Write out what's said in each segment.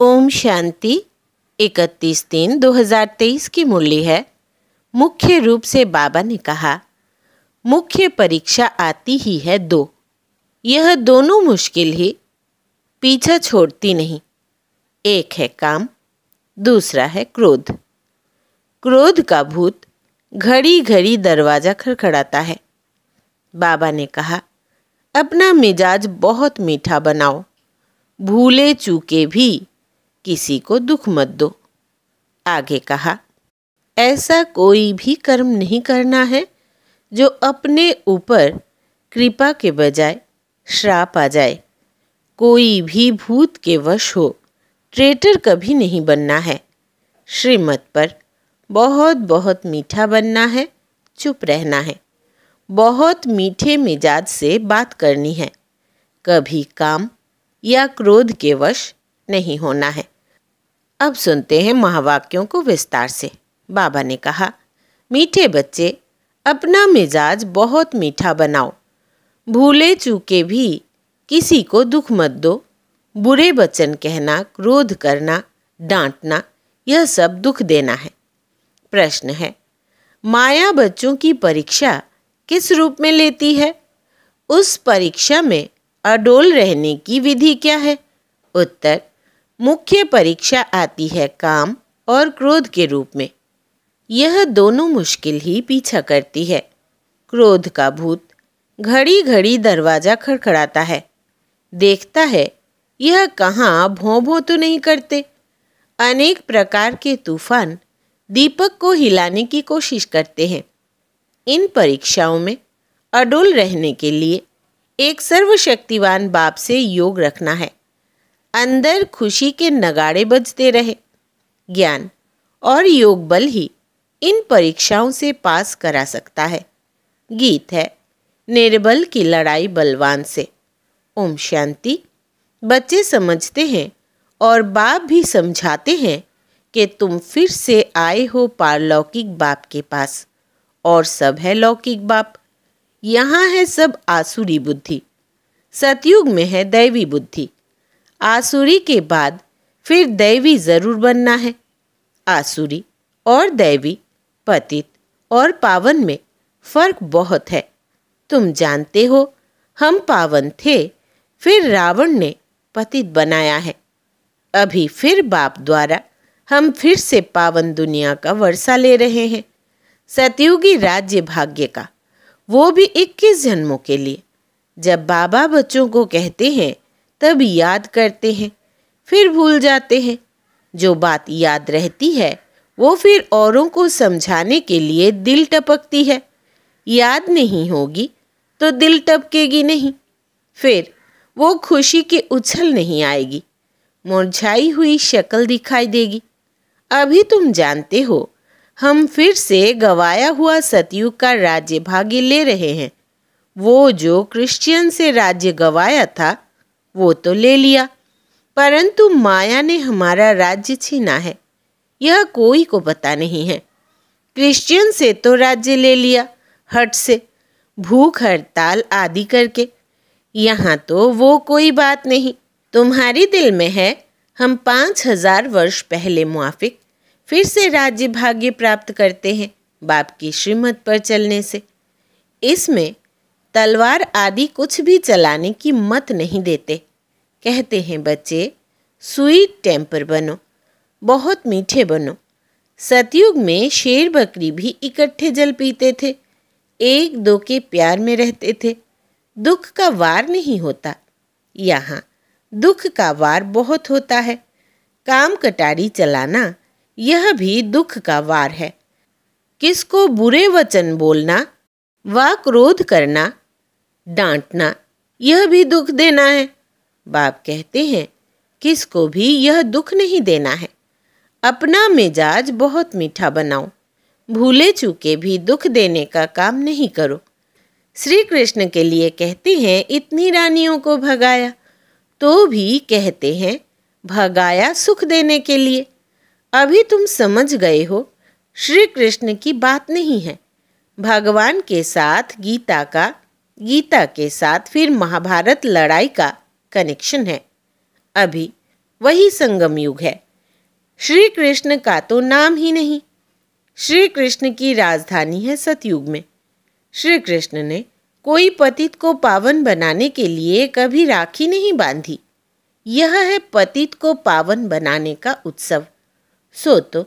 ओम शांति, इकतीस तीन 2023 की मुरली है। मुख्य रूप से बाबा ने कहा, मुख्य परीक्षा आती ही है दो। यह दोनों मुश्किल ही, पीछा छोड़ती नहीं। एक है काम, दूसरा है क्रोध। क्रोध का भूत घड़ी घड़ी दरवाज़ा खड़खड़ाता है। बाबा ने कहा, अपना मिजाज बहुत मीठा बनाओ, भूले चूके भी किसी को दुख मत दो। आगे कहा, ऐसा कोई भी कर्म नहीं करना है जो अपने ऊपर कृपा के बजाय श्राप आ जाए। कोई भी भूत के वश हो, ट्रेटर कभी नहीं बनना है। श्रीमत पर बहुत बहुत मीठा बनना है, चुप रहना है। बहुत मीठे मिजाज से बात करनी है। कभी काम या क्रोध के वश नहीं होना है। अब सुनते हैं महावाक्यों को विस्तार से। बाबा ने कहा, मीठे बच्चे, अपना मिजाज बहुत मीठा बनाओ। भूले चूके भी किसी को दुख मत दो। बुरे वचन कहना, क्रोध करना, डांटना, यह सब दुख देना है। प्रश्न है, माया बच्चों की परीक्षा किस रूप में लेती है? उस परीक्षा में अडोल रहने की विधि क्या है? उत्तर मुख्य परीक्षा आती है काम और क्रोध के रूप में। यह दोनों मुश्किल ही पीछा करती है। क्रोध का भूत घड़ी घड़ी दरवाज़ा खड़खड़ाता है। देखता है, यह कहाँ भों भों तो नहीं करते। अनेक प्रकार के तूफ़ान दीपक को हिलाने की कोशिश करते हैं। इन परीक्षाओं में अडोल रहने के लिए एक सर्वशक्तिवान बाप से योग रखना है। अंदर खुशी के नगाड़े बजते रहे। ज्ञान और योग बल ही इन परीक्षाओं से पास करा सकता है। गीत है, निर्बल की लड़ाई बलवान से। ओम शांति। बच्चे समझते हैं और बाप भी समझाते हैं कि तुम फिर से आए हो पारलौकिक बाप के पास। और सब है लौकिक बाप। यहाँ है सब आसुरी बुद्धि। सतयुग में है दैवी बुद्धि। आसुरी के बाद फिर दैवी ज़रूर बनना है। आसुरी और दैवी, पतित और पावन में फ़र्क बहुत है। तुम जानते हो, हम पावन थे, फिर रावण ने पतित बनाया है। अभी फिर बाप द्वारा हम फिर से पावन दुनिया का वर्षा ले रहे हैं। सतयुगी राज्य भाग्य का, वो भी इक्कीस जन्मों के लिए। जब बाबा बच्चों को कहते हैं तब याद करते हैं, फिर भूल जाते हैं। जो बात याद रहती है, वो फिर औरों को समझाने के लिए दिल टपकती है। याद नहीं होगी तो दिल टपकेगी नहीं। फिर वो खुशी की उछल नहीं आएगी, मुरझाई हुई शक्ल दिखाई देगी। अभी तुम जानते हो, हम फिर से गवाया हुआ सतयुग का राज्य भाग्य ले रहे हैं। वो जो क्रिश्चियन से राज्य गवाया था वो तो ले लिया। परंतु माया ने हमारा राज्य छीना है। यह कोई को पता नहीं है। क्रिश्चियन से तो राज्य ले लिया, हट से, भूख, हड़ताल आदि करके। यहाँ तो वो कोई बात नहीं। तुम्हारी दिल में है, हम पाँच हज़ार वर्ष पहले मुआफिक, फिर से राज्य भाग्य प्राप्त करते हैं, बाप की श्रीमत पर चलने से। इसमें तलवार आदि कुछ भी चलाने की मत नहीं देते। कहते हैं बच्चे स्वीट टेम्पर बनो, बहुत मीठे बनो। सतयुग में शेर बकरी भी इकट्ठे जल पीते थे, एक दो के प्यार में रहते थे। दुख का वार नहीं होता, यहाँ दुख का वार बहुत होता है। काम कटारी चलाना, यह भी दुख का वार है। किसको बुरे वचन बोलना व क्रोध करना, डांटना, यह भी दुख देना है। बाप कहते हैं, किसको भी यह दुख नहीं देना है। अपना मिजाज बहुत मीठा बनाओ, भूले चूके भी दुख देने का काम नहीं करो। श्री कृष्ण के लिए कहते हैं, इतनी रानियों को भगाया तो भी कहते हैं, भगाया सुख देने के लिए। अभी तुम समझ गए हो श्री कृष्ण की बात नहीं है। भगवान के साथ गीता का, गीता के साथ फिर महाभारत लड़ाई का कनेक्शन है। अभी वही संगम युग है। श्री कृष्ण का तो नाम ही नहीं। श्री कृष्ण की राजधानी है सतयुग में। श्री कृष्ण ने कोई पतित को पावन बनाने के लिए कभी राखी नहीं बांधी। यह है पतित को पावन बनाने का उत्सव। सो तो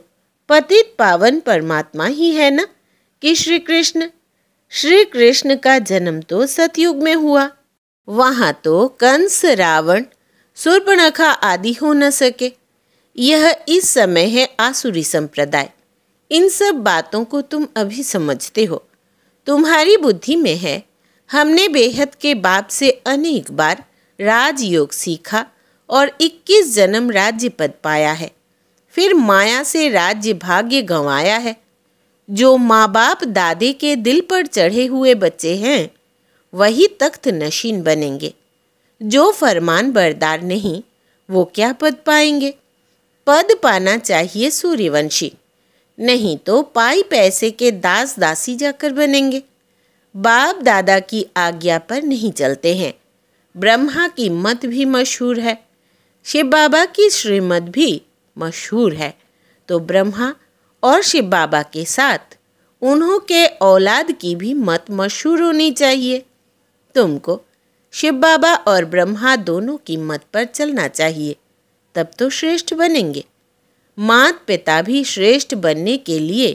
पतित पावन परमात्मा ही है ना कि श्री कृष्ण श्री कृष्ण का जन्म तो सतयुग में हुआ। वहाँ तो कंस, रावण सुर्पणखा आदि हो न सके। यह इस समय है आसुरी संप्रदाय। इन सब बातों को तुम अभी समझते हो। तुम्हारी बुद्धि में है। हमने बेहद के बाप से अनेक बार राजयोग सीखा और 21 जन्म राज्य पद पाया है। फिर माया से राज्य भाग्य गंवाया है। जो माँ बाप दादे के दिल पर चढ़े हुए बच्चे हैं वही तख्त नशीन बनेंगे। जो फरमान बरदार नहीं, वो क्या पद पाएँगे? पद पाना चाहिए सूर्यवंशी, नहीं तो पाई पैसे के दास दासी जाकर बनेंगे। बाप दादा की आज्ञा पर नहीं चलते हैं। ब्रह्मा की मत भी मशहूर है, शिव बाबा की श्रीमत भी मशहूर है। तो ब्रह्मा और शिव बाबा के साथ, उन्हों के औलाद की भी मत मशहूर होनी चाहिए। तुमको शिव बाबा और ब्रह्मा दोनों की मत पर चलना चाहिए, तब तो श्रेष्ठ बनेंगे। मात पिता भी श्रेष्ठ बनने के लिए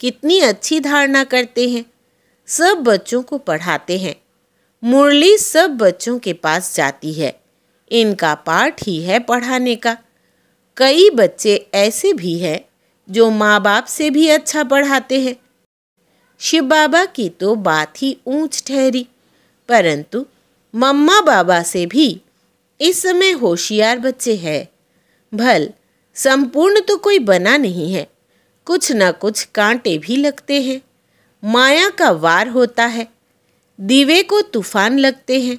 कितनी अच्छी धारणा करते हैं। सब बच्चों को पढ़ाते हैं। मुरली सब बच्चों के पास जाती है। इनका पाठ ही है पढ़ाने का। कई बच्चे ऐसे भी हैं जो माँ बाप से भी अच्छा पढ़ाते हैं। शिव बाबा की तो बात ही ऊंच ठहरी। परंतु मम्मा बाबा से भी इस समय होशियार बच्चे हैं। भल, संपूर्ण तो कोई बना नहीं है। कुछ ना कुछ कांटे भी लगते हैं। माया का वार होता है। दीवे को तूफ़ान लगते हैं।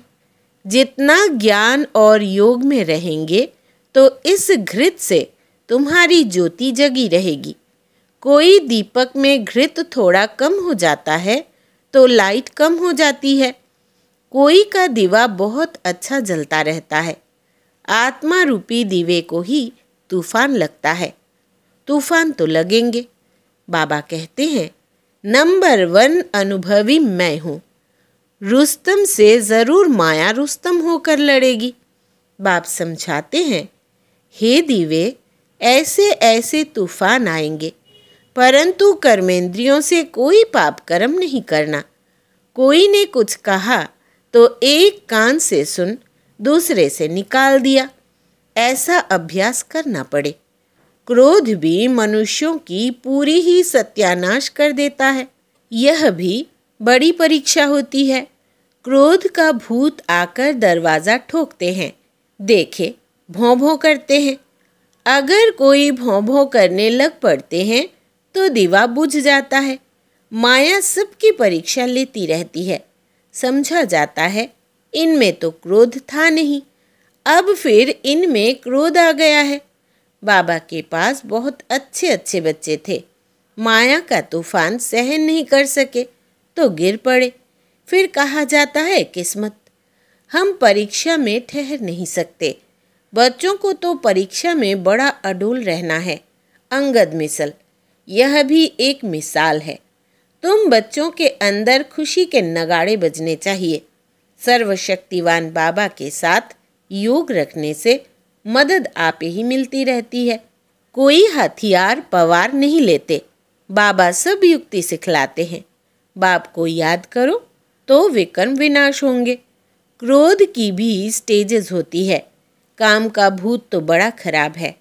जितना ज्ञान और योग में रहेंगे तो इस घृत से तुम्हारी ज्योति जगी रहेगी। कोई दीपक में घृत थोड़ा कम हो जाता है तो लाइट कम हो जाती है। कोई का दीवा बहुत अच्छा जलता रहता है। आत्मा रूपी दीवे को ही तूफ़ान लगता है। तूफ़ान तो लगेंगे। बाबा कहते हैं, नंबर वन अनुभवी मैं हूँ। रुस्तम से ज़रूर माया रुस्तम होकर लड़ेगी। बाप समझाते हैं, हे दीवे, ऐसे ऐसे तूफ़ान आएँगे। परंतु कर्मेंद्रियों से कोई पाप कर्म नहीं करना। कोई ने कुछ कहा तो एक कान से सुन, दूसरे से निकाल दिया। ऐसा अभ्यास करना पड़े। क्रोध भी मनुष्यों की पूरी ही सत्यानाश कर देता है। यह भी बड़ी परीक्षा होती है। क्रोध का भूत आकर दरवाज़ा ठोकते हैं। देखे भों भों करते हैं। अगर कोई भों भों करने लग पड़ते हैं तो दीवा बुझ जाता है। माया सबकी परीक्षा लेती रहती है। समझा जाता है, इनमें तो क्रोध था नहीं। अब फिर इनमें क्रोध आ गया है। बाबा के पास बहुत अच्छे अच्छे बच्चे थे। माया का तूफ़ान सहन नहीं कर सके तो गिर पड़े। फिर कहा जाता है, किस्मत, हम परीक्षा में ठहर नहीं सकते। बच्चों को तो परीक्षा में बड़ा अडोल रहना है। अंगद मिसल, यह भी एक मिसाल है। तुम बच्चों के अंदर खुशी के नगाड़े बजने चाहिए। सर्वशक्तिवान बाबा के साथ योग रखने से मदद आप ही मिलती रहती है। कोई हथियार पवार नहीं लेते। बाबा सब युक्ति सिखलाते हैं। बाप को याद करो तो विक्रम विनाश होंगे। क्रोध की भी स्टेजेस होती है। काम का भूत तो बड़ा खराब है।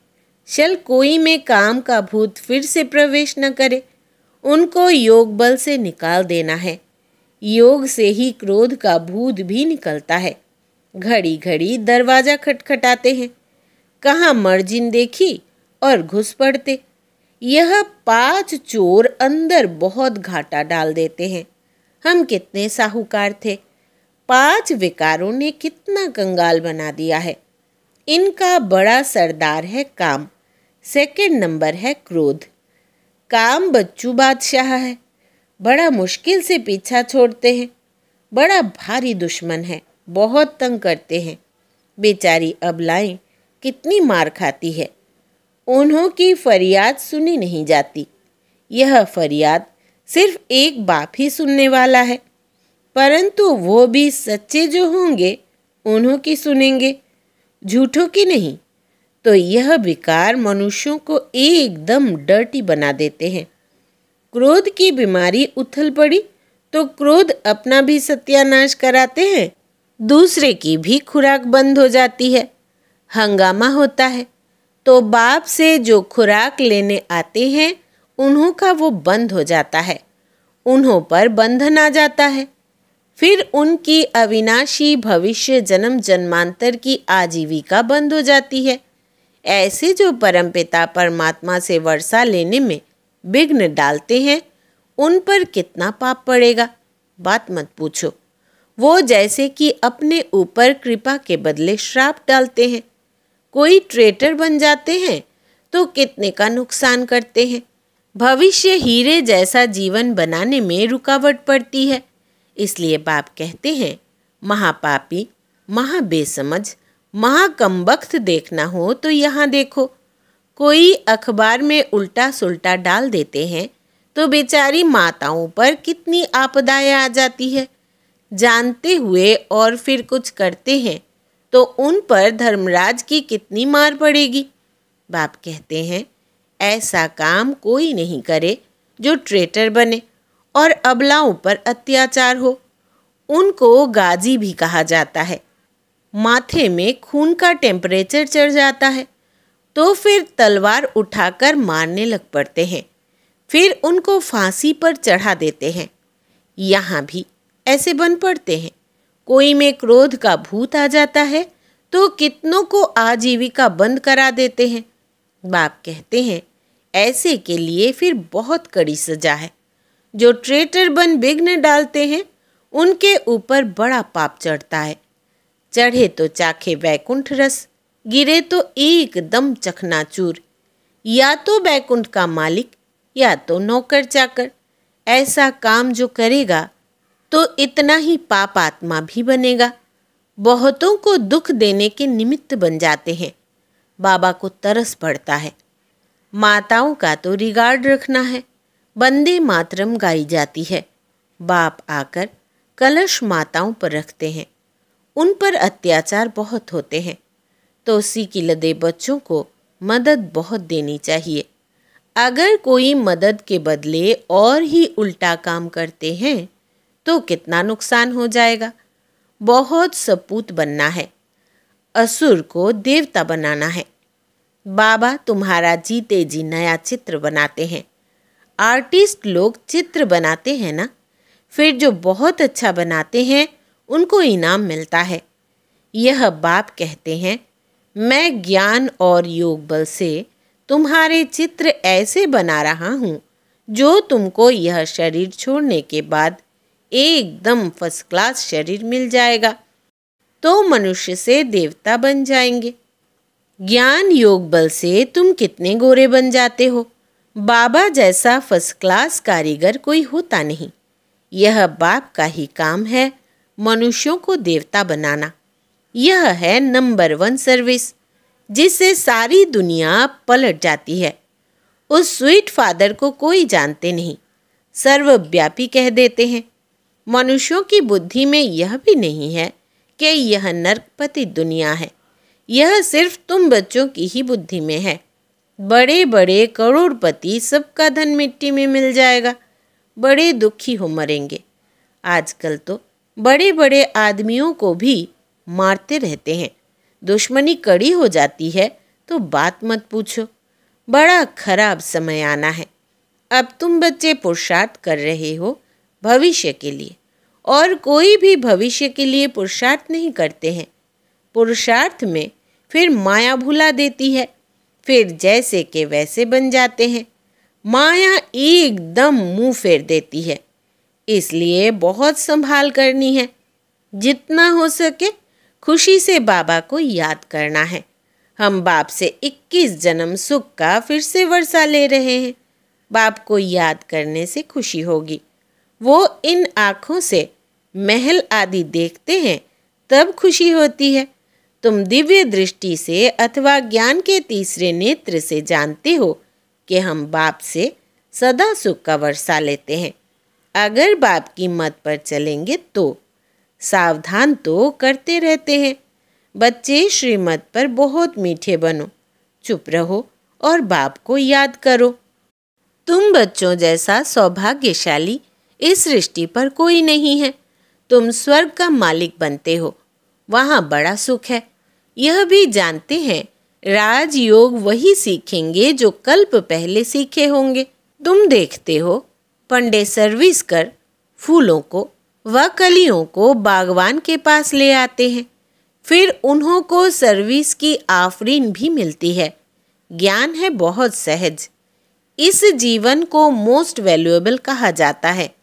चल कोई में काम का भूत फिर से प्रवेश न करे। उनको योग बल से निकाल देना है। योग से ही क्रोध का भूत भी निकलता है। घड़ी घड़ी दरवाज़ा खटखटाते हैं। कहाँ मर्जिन देखी और घुस पड़ते। यह पाँच चोर अंदर बहुत घाटा डाल देते हैं। हम कितने साहूकार थे। पाँच विकारों ने कितना कंगाल बना दिया है। इनका बड़ा सरदार है काम। सेकंड नंबर है क्रोध। काम बच्चू बादशाह है। बड़ा मुश्किल से पीछा छोड़ते हैं। बड़ा भारी दुश्मन है। बहुत तंग करते हैं। बेचारी अबलाएँ कितनी मार खाती है। उन्हों की फरियाद सुनी नहीं जाती। यह फरियाद सिर्फ़ एक बाप ही सुनने वाला है। परंतु वो भी सच्चे जो होंगे, उन्हों की सुनेंगे। झूठों की नहीं तो यह विकार मनुष्यों को एकदम डर्टी बना देते हैं। क्रोध की बीमारी उथल पड़ी तो क्रोध अपना भी सत्यानाश कराते हैं, दूसरे की भी खुराक बंद हो जाती है। हंगामा होता है तो बाप से जो खुराक लेने आते हैं, उन्हों का वो बंद हो जाता है, उन्हों पर बंधन आ जाता है। फिर उनकी अविनाशी भविष्य जन्म जन्मांतर की आजीविका बंद हो जाती है। ऐसे जो परमपिता परमात्मा से वर्षा लेने में विघ्न डालते हैं, उन पर कितना पाप पड़ेगा? बात मत पूछो। वो जैसे कि अपने ऊपर कृपा के बदले श्राप डालते हैं। कोई ट्रेटर बन जाते हैं तो कितने का नुकसान करते हैं। भविष्य हीरे जैसा जीवन बनाने में रुकावट पड़ती है। इसलिए बाप कहते हैं, महापापी, महाबेसमझ महाकमबख्त देखना हो तो यहाँ देखो। कोई अखबार में उल्टा सुल्टा डाल देते हैं तो बेचारी माताओं पर कितनी आपदाएँ आ जाती है। जानते हुए और फिर कुछ करते हैं तो उन पर धर्मराज की कितनी मार पड़ेगी। बाप कहते हैं, ऐसा काम कोई नहीं करे जो ट्रेटर बने और अबलाओं पर अत्याचार हो। उनको गाजी भी कहा जाता है। माथे में खून का टेम्परेचर चढ़ जाता है तो फिर तलवार उठाकर मारने लग पड़ते हैं। फिर उनको फांसी पर चढ़ा देते हैं। यहाँ भी ऐसे बन पड़ते हैं। कोई में क्रोध का भूत आ जाता है तो कितनों को आजीविका बंद करा देते हैं। बाप कहते हैं, ऐसे के लिए फिर बहुत कड़ी सजा है। जो ट्रेटर बन विघ्न डालते हैं, उनके ऊपर बड़ा पाप चढ़ता है। चढ़े तो चाखे वैकुंठ रस, गिरे तो एकदम चखनाचूर। या तो बैकुंठ का मालिक, या तो नौकर चाकर। ऐसा काम जो करेगा तो इतना ही पाप आत्मा भी बनेगा। बहुतों को दुख देने के निमित्त बन जाते हैं। बाबा को तरस पड़ता है। माताओं का तो रिगार्ड रखना है। बंदे मातरम गाई जाती है। बाप आकर कलश माताओं पर रखते हैं। उन पर अत्याचार बहुत होते हैं। तो उसी की लदे बच्चों को मदद बहुत देनी चाहिए। अगर कोई मदद के बदले और ही उल्टा काम करते हैं तो कितना नुकसान हो जाएगा। बहुत सपूत बनना है। असुर को देवता बनाना है। बाबा तुम्हारा जीते जी नया चित्र बनाते हैं। आर्टिस्ट लोग चित्र बनाते हैं ना? फिर जो बहुत अच्छा बनाते हैं उनको इनाम मिलता है। यह बाप कहते हैं, मैं ज्ञान और योग बल से तुम्हारे चित्र ऐसे बना रहा हूँ, जो तुमको यह शरीर छोड़ने के बाद एकदम फ़र्स्ट क्लास शरीर मिल जाएगा। तो मनुष्य से देवता बन जाएँगे। ज्ञान योग बल से तुम कितने गोरे बन जाते हो। बाबा जैसा फ़र्स्ट क्लास कारीगर कोई होता नहीं। यह बाप का ही काम है। मनुष्यों को देवता बनाना। यह है नंबर वन सर्विस, जिससे सारी दुनिया पलट जाती है। उस स्वीट फादर को कोई जानते नहीं, सर्वव्यापी कह देते हैं। मनुष्यों की बुद्धि में यह भी नहीं है कि यह नरकपति दुनिया है। यह सिर्फ़ तुम बच्चों की ही बुद्धि में है। बड़े बड़े करोड़पति सबका धन मिट्टी में मिल जाएगा। बड़े दुखी हो मरेंगे। आजकल तो बड़े बड़े आदमियों को भी मारते रहते हैं। दुश्मनी कड़ी हो जाती है तो बात मत पूछो। बड़ा खराब समय आना है। अब तुम बच्चे पुरुषार्थ कर रहे हो भविष्य के लिए। और कोई भी भविष्य के लिए पुरुषार्थ नहीं करते हैं। पुरुषार्थ में फिर माया भुला देती है। फिर जैसे के वैसे बन जाते हैं। माया एकदम मुँह फेर देती है। इसलिए बहुत संभाल करनी है। जितना हो सके खुशी से बाबा को याद करना है। हम बाप से 21 जन्म सुख का फिर से वर्षा ले रहे हैं। बाप को याद करने से खुशी होगी। वो इन आँखों से महल आदि देखते हैं, तब खुशी होती है। तुम दिव्य दृष्टि से अथवा ज्ञान के तीसरे नेत्र से जानते हो कि हम बाप से सदा सुख का वर्षा लेते हैं। अगर बाप की मत पर चलेंगे तो। सावधान तो करते रहते हैं। बच्चे श्रीमत पर बहुत मीठे बनो। चुप रहो और बाप को याद करो। तुम बच्चों जैसा सौभाग्यशाली इस सृष्टि पर कोई नहीं है। तुम स्वर्ग का मालिक बनते हो। वहाँ बड़ा सुख है। यह भी जानते हैं, राजयोग वही सीखेंगे जो कल्प पहले सीखे होंगे। तुम देखते हो पंडे सर्विस कर फूलों को व कलियों को बागवान के पास ले आते हैं। फिर उन्हों को सर्विस की आफरीन भी मिलती है। ज्ञान है बहुत सहज। इस जीवन को मोस्ट वैल्यूएबल कहा जाता है।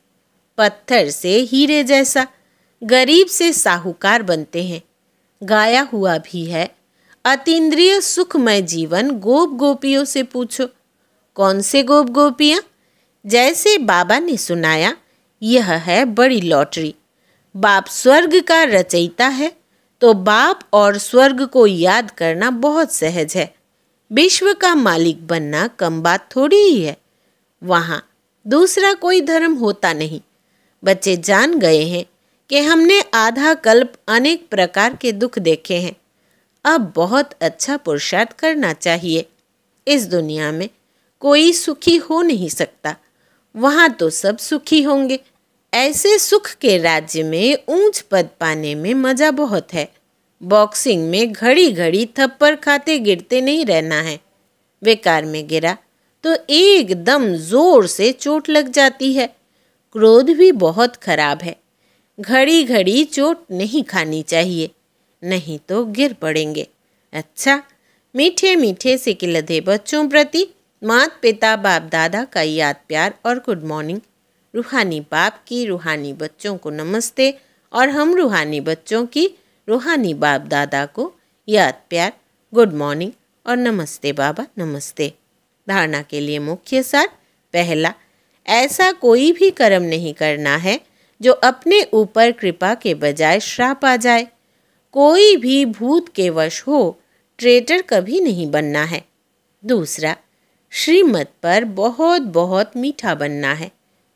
पत्थर से हीरे जैसा, गरीब से साहूकार बनते हैं। गाया हुआ भी है। अतीन्द्रिय सुखमय जीवन गोप गोपियों से पूछो। कौन से गोप गोपियाँ? जैसे बाबा ने सुनाया, यह है बड़ी लॉटरी। बाप स्वर्ग का रचयिता है तो बाप और स्वर्ग को याद करना बहुत सहज है। विश्व का मालिक बनना कम बात थोड़ी ही है। वहाँ दूसरा कोई धर्म होता नहीं। बच्चे जान गए हैं कि हमने आधा कल्प अनेक प्रकार के दुख देखे हैं। अब बहुत अच्छा पुरुषार्थ करना चाहिए। इस दुनिया में कोई सुखी हो नहीं सकता। वहाँ तो सब सुखी होंगे। ऐसे सुख के राज्य में ऊंच पद पाने में मज़ा बहुत है। बॉक्सिंग में घड़ी घड़ी थप्पड़ खाते गिरते नहीं रहना है। बेकार में गिरा तो एकदम ज़ोर से चोट लग जाती है। क्रोध भी बहुत खराब है। घड़ी घड़ी चोट नहीं खानी चाहिए, नहीं तो गिर पड़ेंगे। अच्छा मीठे मीठे से किलधे बच्चों प्रति मात पिता, बाप दादा का याद प्यार और गुड मॉर्निंग। रूहानी बाप की रूहानी बच्चों को नमस्ते और हम रूहानी बच्चों की रूहानी बाप दादा को याद प्यार, गुड मॉर्निंग और नमस्ते बाबा, नमस्ते। धारणा के लिए मुख्य सार, पहला, ऐसा कोई भी कर्म नहीं करना है जो अपने ऊपर कृपा के बजाय श्राप आ जाए। कोई भी भूत के वश हो, ट्रेटर कभी नहीं बनना है। दूसरा श्रीमत पर बहुत बहुत मीठा बनना है,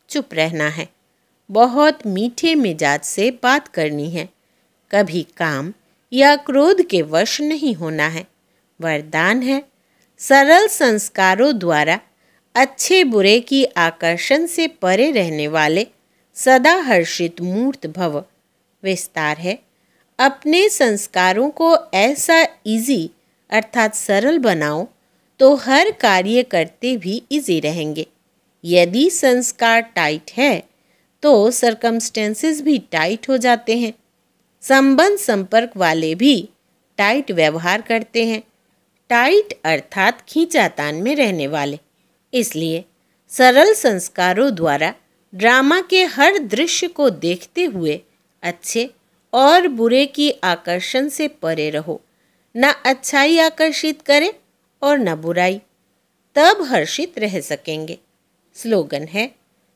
चुप रहना है। बहुत मीठे मिजाज से बात करनी है। कभी काम या क्रोध के वश नहीं होना है। वरदान है सरल संस्कारों द्वारा अच्छे बुरे की आकर्षण से परे रहने वाले सदा हर्षित मूर्त भव। विस्तार है अपने संस्कारों को ऐसा इजी अर्थात सरल बनाओ तो हर कार्य करते भी इजी रहेंगे। यदि संस्कार टाइट है तो सरकमस्टेंसेस भी टाइट हो जाते हैं। संबंध संपर्क वाले भी टाइट व्यवहार करते हैं। टाइट अर्थात खींचातान में रहने वाले। इसलिए सरल संस्कारों द्वारा ड्रामा के हर दृश्य को देखते हुए अच्छे और बुरे की आकर्षण से परे रहो। न अच्छाई आकर्षित करे और न बुराई। तब हर्षित रह सकेंगे। स्लोगन है,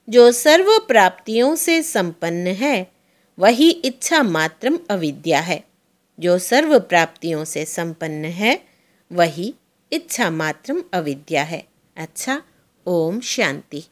जो सर्व प्राप्तियों से संपन्न है, वही इच्छा मात्रम अविद्या है। जो सर्व प्राप्तियों से संपन्न है, वही इच्छा मात्रम अविद्या है। अच्छा ओम शांति।